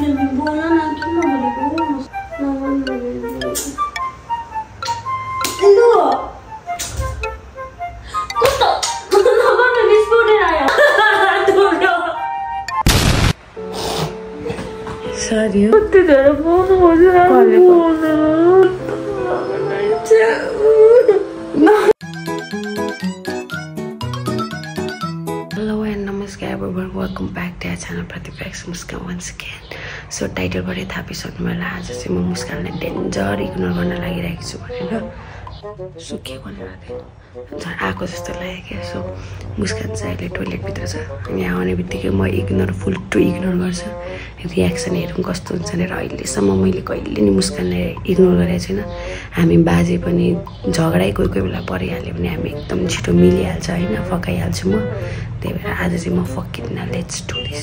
Baby बोल न किन नबोलेको नबोल्नु बेबी हेलो कस्तो नबोल्नु बिस्फोटेर आयो धुलो सरी हो कति धेरै बोल्नु कसले हेलो एन्ड नमस्कार everyone welcome back to channel प्रतिपेक्स Muskan once again so टाइटलबाटै थापिसक्नु होला आज चाहिँ म मुस्कानलाई डेन्जर इग्नोर गर्न लागिरहेको छु भनेर। सो के भनेर झन् आएको जस्तो लाग्यो क्या। सो मुस्कान चाहिँ अहिले टोइलेटभित्र छ। अनि आउने बित्तिकै म इग्नोर फुल टु इग्नोर गर्छु। रियाक्सन हेरौँ कस्तो हुन्छ भनेर अहिलेसम्म मैले कहिले नि मुस्कानलाई इग्नोर गरेको छुइनँ हामी बाजे पनि झगडै कोही कोही बेला परिहाल्यो भने हामी एकदम छिटो मिलिहाल्छ होइन? फकाइहाल्छु म। त्यही भएर आज चाहिँ म फकिदिनँ let's do this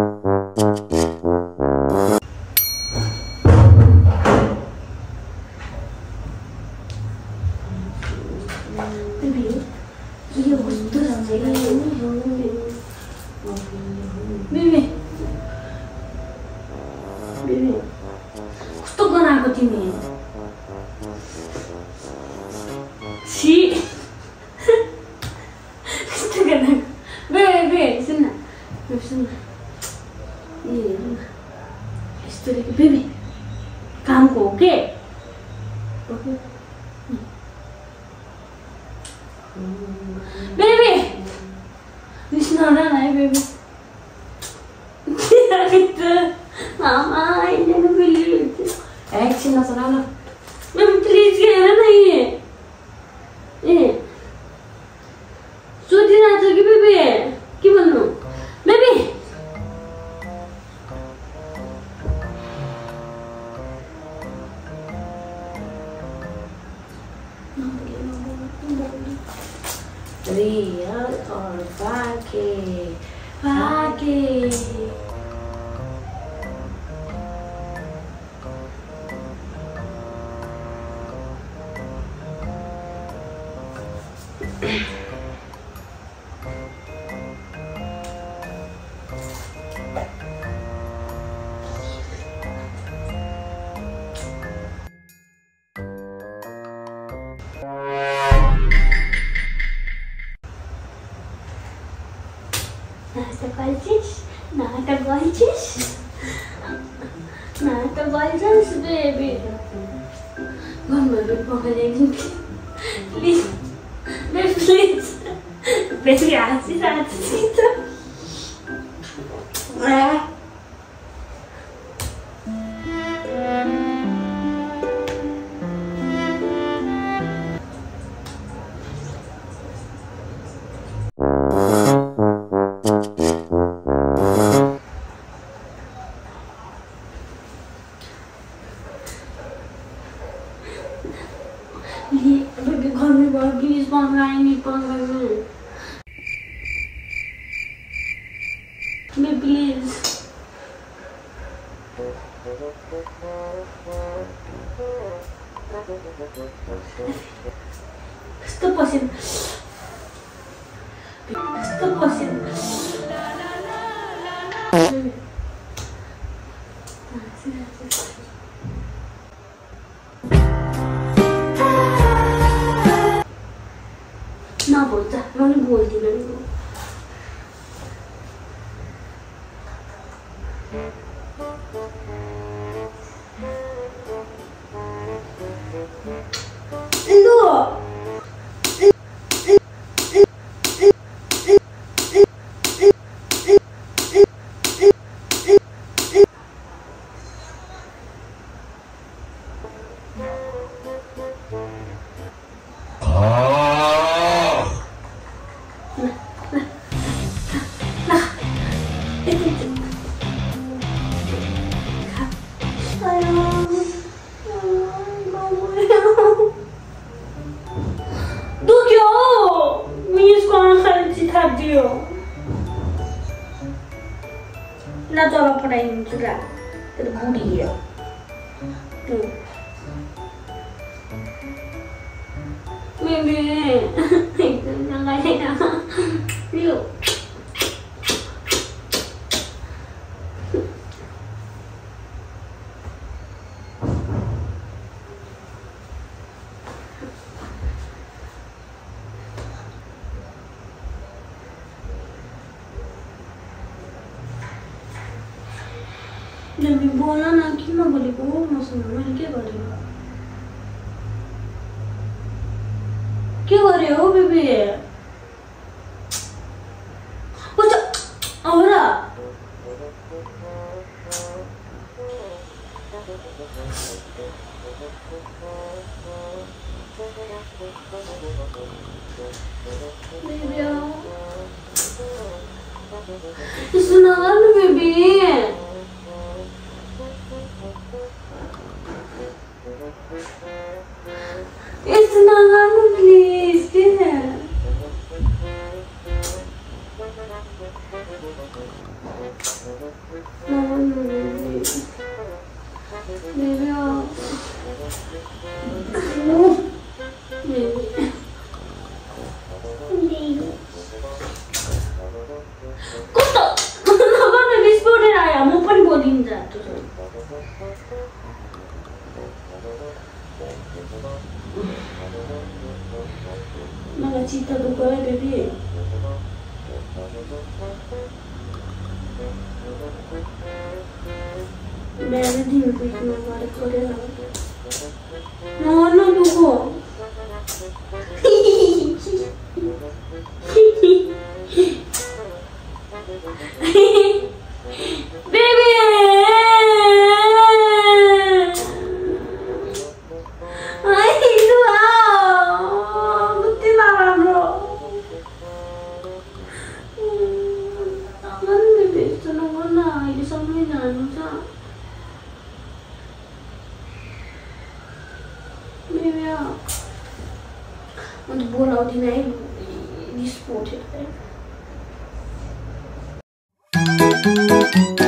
बे सुन न ए हेर न कामको हो के real or fake, fake. गल्छिस् नाटक गल्छिस् नाटक गल्छस् बेबी भन्नु पकाइदिएको प्लिज बेबी प्लिज बेबी हाँसी हाँसी त baby please don't lie, Me, please. Stop watching. Stop watching. yo. Na tola pona injura. Ter budi yo. Tu. Mimi. Itu ngalai ya. Yo. मसँग मैले के गरेँ के गरे हो बेबी? नगर्नु बेबी बेबी आऊ बेबी कस्तो नगर्नु विस्फोटेर आयो म पनि बोलिन्छ मलाई चित्त दुःख है बेबी बिहान न दुःख बेबी नगर्नु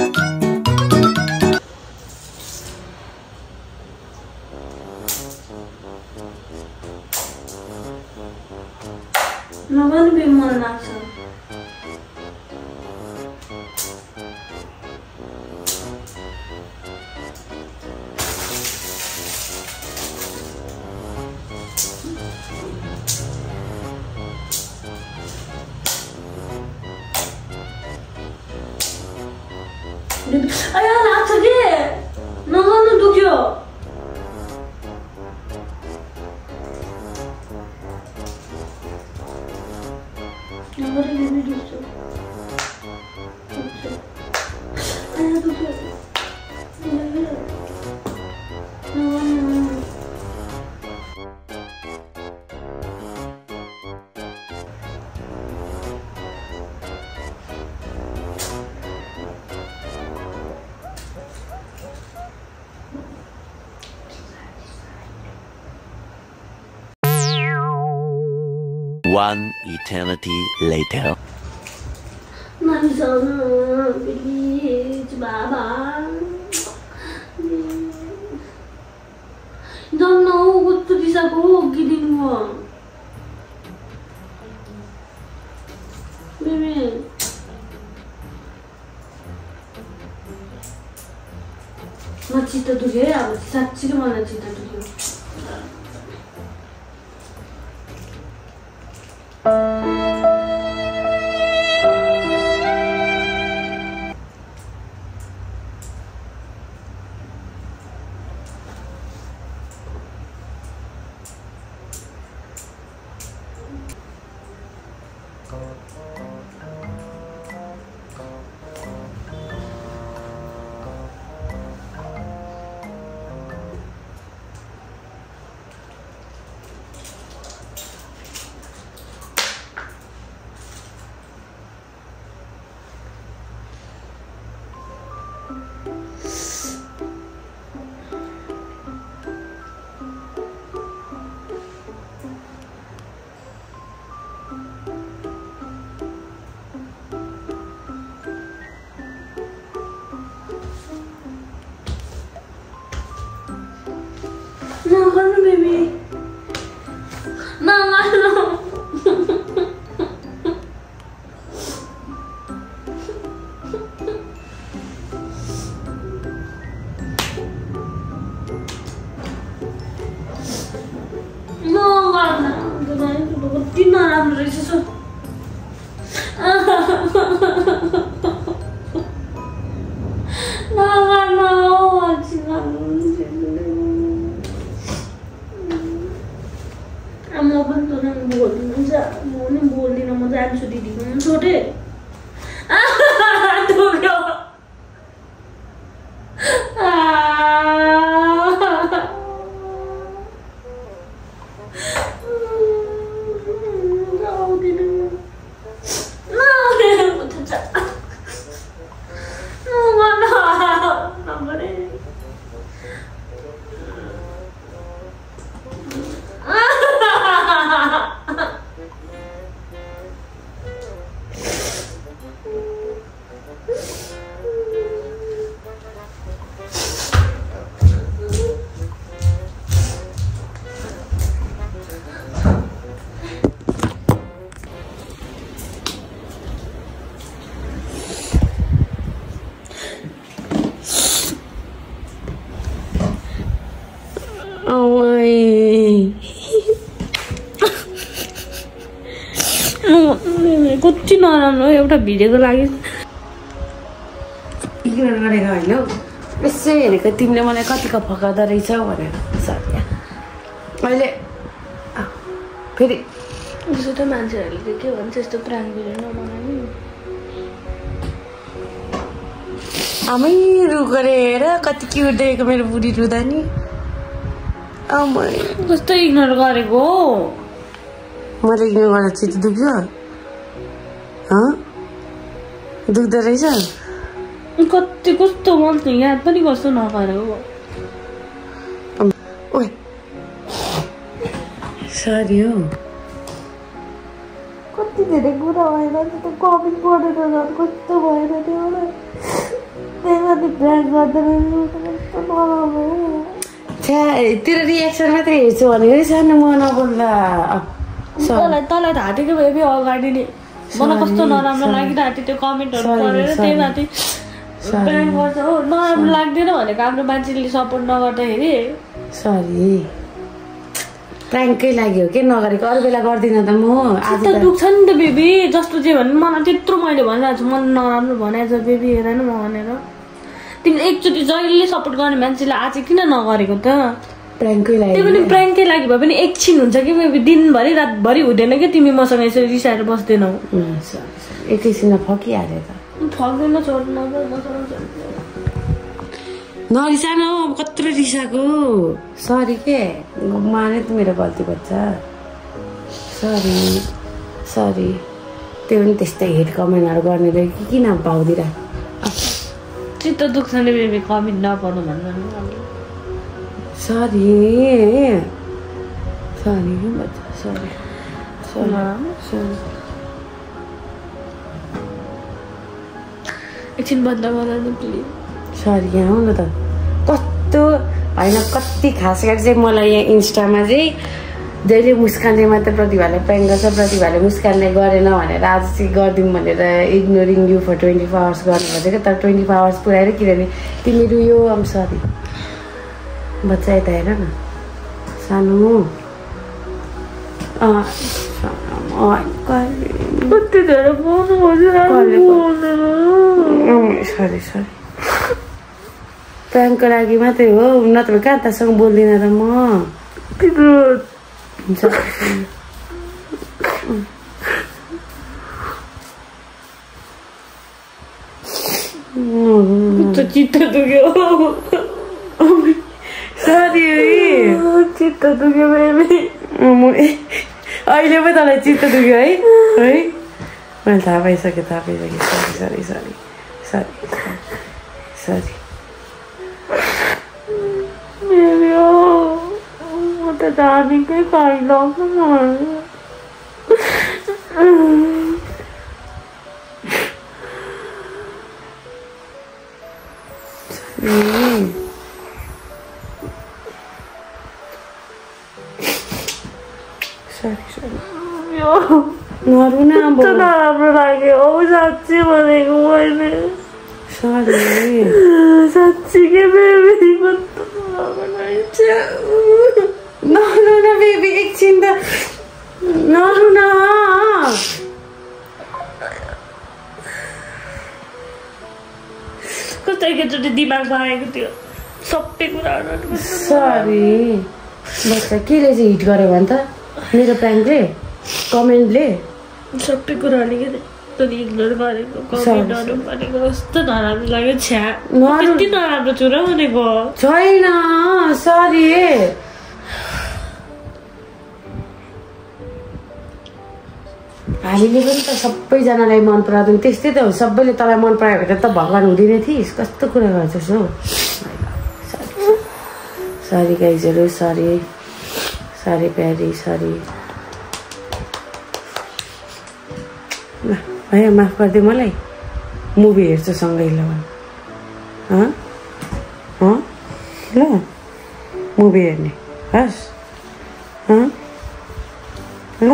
नगर्नु बेबी दुख्छ दुख्छ। अया One eternity later. Don't know what to so getting one. Baby. म चित्त दुख्यो है अब साँच्चीकै मलाई चित्त Música नगर्नु बेबी नगर्नु छोटे दुख्यो कति नराम्रो एउटा भिडियोको लागि। इग्नोर गरेको होइन हौ। यसो हेरेको तिमीले मलाई कतिको फकाउँदो रहेछौ भनेर अहिले फेरि। उसो त मान्छेहरूले के भन्छ यस्तो प्राङ भिडियो नबनाउनु आमै रु गरेर कति क्युट देखेको मेरो बुढी रुँदा नि। कस्तो इग्नोर गरेको हो। मैले इग्नोर गर्दा चित्त दुख्यो हँ दुख्दो रहेछ? कति कस्तो मन याद पनि कस्तो नगरेको ओए। सरी हौ। कति धेरै कुरा भएर त्यो कमेन्ट पढेर झन् कस्तो भएर त्यो त्यही माथि ब्रान्ड गर्दैन कस्तो नराम्रो तेरो रियाक्सन मात्रै हेर्छु भनेको सानो म नबोल्दा तँलाई तँलाई थाहा थियो कि बेबी अगाडि नै मलाई कस्तो नराम्रो लागिरहेको थियो त्यो कमेन्टहरू पढेर. त्यही माथि गर्छ। हो नराम्रो लाग्दैन भनेको हाम्रो मान्छेले सपोर्ट नगर्दाखेरि। सरी प्राङ्कै लाग्यो के नगरेको? अरू बेला गर्दिनँ त म। आज त दुख्छ नि त बेबी जस्तो चाहिँ भने मलाई त्यत्रो मैले भनिरहेको छु। मलाई नराम्रो भनेको छ बेबी हेर न म भनेर। तिमीले एकचोटि जहिले सपोर्ट गर्ने मान्छेले आज किन नगरेको त? प्राङ्कै त्यो लाग्यो पनि प्र्याङ्कै लागि भए पनि एकछिन हुन्छ कि? दिनभरि रातभरि हुँदैन कि? तिमी मसँग यसरी रिसाएर बस्दैनौ। एकैछिनमा फकिहाल्यो त। फक्दैन छोड्नु मसँग नरिसान हौ कत्रो रिसाएको? सरी के? माने त मेरो गल्ती बच्च सरी सरी त्यो पनि त्यस्तै हेड कमेन्टहरू गर्ने रह्यो कि किन भाउदिरा चित्त दुख्छ नि बेबी कमेन्ट नपढ्नु भन्नु सरी बच्चा सरी सरी सरी एकछिन बदला गर न प्लिज सरी यहाँ आउनु त कस्तो होइन कति खास गरी चाहिँ मलाई यहाँ इन्स्टामा चाहिँ जहिले मुस्कानले मात्र प्रतिभाले प्याङ गर्छ प्रतिभाले मुस्कानले गरेन भनेर आज चाहिँ गरिदिउँ भनेर ignoring you for twenty four hours गर्नु खोजेको तर ट्वेन्टी फोर आवर्स पुऱ्याएर किनभने तिमीहरू यो आम सरी बच्चा यता हेर न। सानो। सरी सरी प्याङको लागि मात्रै हो। नत्र कहाँ तसँग बोल्दिनँ त म? चित्त दुख्यो। सरी चित्त दुख्यो अहिले पो तँलाई चित्त दुख्यो है? है? मैले थाहा पाइसकेँ थाहा पाइसकेँ। Sorry sorry sorry sorry sorry म त पाइनँ। सरी सरी यो नरु न अब कस्तो नराम्रो लाग्यो औ साँच्ची भनेको मैले सरी साँच्ची के बेबी कस्तो नराम्रो लाग्छ नरु न बेबी एकछिन त नरु न कस्तो एकैचोटि दिमागमा आएको थियो सबै कुराहरू सरी बच्चा केले चाहिँ हिट गर्यो भने त? मेरो प्यान्टले कमेन्टले। सबै कुराले के तैँले इग्नोर गरेको कमेन्टहरू भनेको कस्तो नराम्रो लाग्यो छ्या। नराम्रो- कति नराम्रो छु र भनेको। छैन सरी। हामीले पनि त सबैजनालाई मन पराउँदैनौँ। त्यस्तै त हो सबैले तँलाई मन परायो भने त भगवान् हुँदैन थिइस् कस्तो कुरा गर्छस् हौ? सरी। गाइजहरू सरी। सरी प्यारी सरी। ल भयो माफ गरिदियो मलाई। मुभी हेर्छु सँगै ल। ल। मुभी हेर्ने। हस्। ल।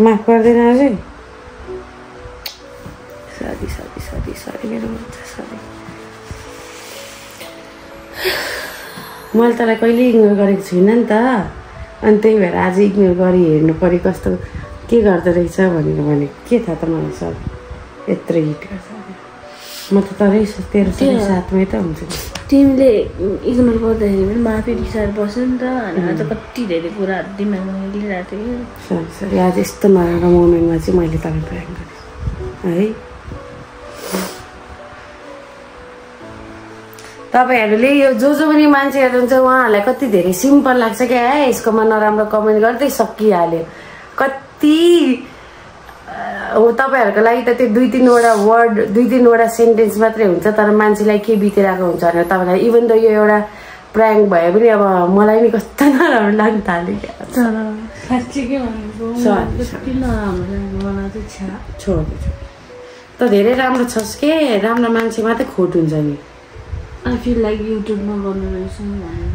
माफ गर्दैन अझै। सरी सरी सरी सरी मेरो बच्चा सरी। मैले तँलाई कहिले इग्नोर गरेको छुइनँ नि त। अनि त्यही भएर आज इग्नोर गरी हेर्नु पऱ्यो कस्तो के गर्दो रहेछ भनेर भने के थाहा त मलाई सर? यत्रो हिट गर्छ। म त तरै तेरो साथमै त हुन्छु। तिमीले इग्नोर गर्दाखेरि पनि माफी रिसाएर बस्यो नि त। अनि आज कति धेरै कुराहरू दिमागमा लिइरहेको थियो। कि सरी सरी आज यस्तो नराम्रो मोमेन्टमा चाहिँ मैले तपाईँ प्रयाङ गरेँ है? तपाईँहरूले यो जो जो पनि मान्छे हेर्नुहुन्छ उहाँहरूलाई कति धेरै सिम्पल लाग्छ क्या है? यसकोमा नराम्रो कमेन्ट गर्दै सकिहाल्यो। कति तपाईँहरूको लागि त त्यो दुई तिनवटा वर्ड दुई तिनवटा सेन्टेन्स मात्रै हुन्छ तर मान्छेलाई के बितिरहेको हुन्छ भनेर तपाईँलाई इभन त यो एउटा प्र्याङ्क भए पनि अब मलाई नि कस्तो नराम्रो लाग्न थाल्यो क्या। त धेरै राम्रो छस् के? राम्रो मान्छे मात्रै खोट हुन्छ नि।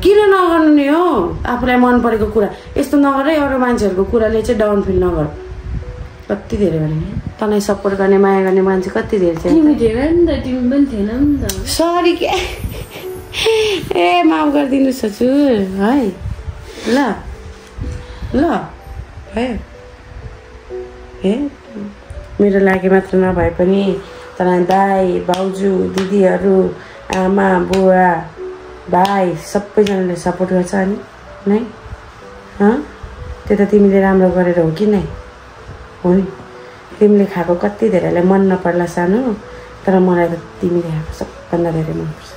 किन नगर्नु नि हो? आफूलाई मन परेको कुरा। यस्तो नगर है अरू मान्छेहरूको कुराले चाहिँ डाउन फिल नगर। कति धेरै भने? तँलाई सपोर्ट गर्ने माया गर्ने मान्छे कति धेरै छ? सरी के? ए माफ गरिदिनुहोस् हजुर। है? ल। ल। भयो ए मेरो लागि मात्र नभए पनि तर दाई भाउजू दिदीहरू आमा बुवा भाइ सबैजनाले सपोर्ट गर्छ अनि नै? हँ? त्यो त तिमीले राम्रो गरेर हो कि नै? हो नि तिमीले खाएको कति धेरैलाई मन नपर्ला सानो तर मलाई त तिमीले खाएको सबभन्दा धेरै मनपर्छ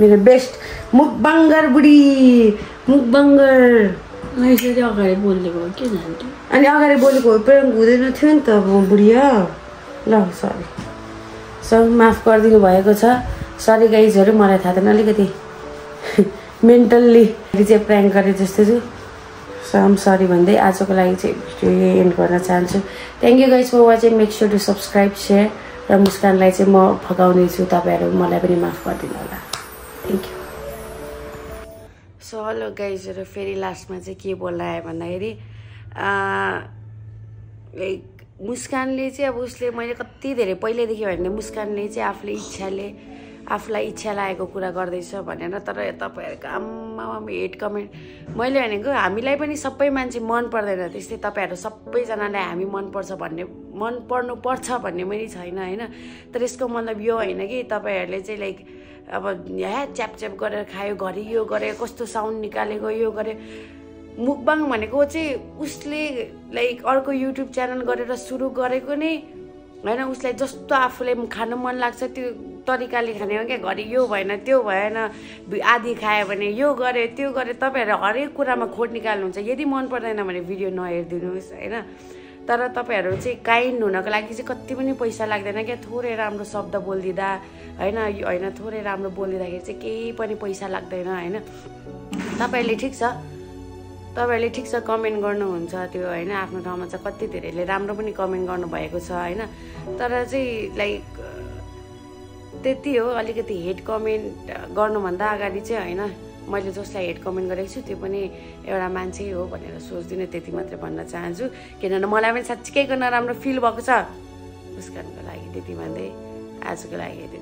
मेरो बेस्ट मुखबाङ्गर बुढी मुखबाङ्गर यसरी अगाडि बोलेको के जान्थ्यो अनि अगाडि बोलेको प्रेम हुँदैन थियो नि त अब बुढिया ल सरी सब माफ गरिदिनु भएको छ। सरी गाइजहरू मलाई थाहा थिएन अलिकति। मेन्टल्ली चाहिँ प्र्याङ्क गरे जस्तो छु सम सरी भन्दै आजको लागि चाहिँ भिडियो यही एन्ड गर्न चाहन्छु। Thank you guys for watching make sure to subscribe share र मुस्कानलाई चाहिँ म फकाउने छु। तपाईँहरू मलाई पनि माफ गरिदिनु होला। थ्याङ्क यू सो हेलो गाइजहरू फेरि लास्टमा चाहिँ के बोल्न आयो भन्दाखेरि लाइक मुस्कानले चाहिँ अब उसले मैले कति धेरै पहिल्यैदेखि भने मुस्कानले चाहिँ आफूले इच्छाले आफूलाई इच्छा लागेको कुरा गर्दैछ भनेर तर तपाईँहरूको आम्मा हेट कमेन्ट मैले भनेको हामीलाई पनि सबै मान्छे मन पर्दैन त्यस्तै तपाईँहरू सबैजनालाई हामी मनपर्छ भन्ने मन पर्नु पर्छ भन्ने पनि छैन होइन? तर यसको मतलब यो होइन कि तपाईँहरूले चाहिँ लाइक अब ह्या च्याप गरेर खायो घरि यो गरे कस्तो साउन्ड निकालेको यो गरे मुकबाङ भनेको चाहिँ उसले लाइक अर्को युट्युब च्यानल गरेर सुरु गरेको नै होइन उसलाई जस्तो आफूले खानु मन लाग्छ त्यो तरिकाले खाने हो क्या घरि यो भएन त्यो भएन आधी खायो भने यो गरे त्यो गरे तपाईँहरू हरेक कुरामा खोट निकाल्नुहुन्छ यदि मन पर्दैन भने भिडियो नहेरिदिनुहोस् होइन। तर तपाईँहरू चाहिँ काइन्ड हुनको लागि चाहिँ कति पनि पैसा लाग्दैन क्या थोरै राम्रो शब्द बोलिदिँदा होइन होइन थोरै राम्रो बोलिदिँदाखेरि चाहिँ केही पनि पैसा लाग्दैन होइन। तपाईँहरूले ठिक छ? तपाईँहरूले ठिक छ कमेन्ट गर्नुहुन्छ त्यो होइन आफ्नो ठाउँमा चाहिँ कति धेरैले राम्रो पनि कमेन्ट गर्नुभएको छ होइन। तर चाहिँ लाइक त्यति हो अलिकति हेट कमेन्ट गर्नुभन्दा अगाडि चाहिँ होइन मैले जसलाई हेड कमेन्ट गरेको छु त्यो पनि एउटा मान्छे हो भनेर सोच्दिनँ त्यति मात्रै भन्न चाहन्छु। किनभने मलाई पनि साँच्चीकैको नराम्रो फिल भएको छ। मुस्कानको लागि त्यति भन्दै आजको लागि यति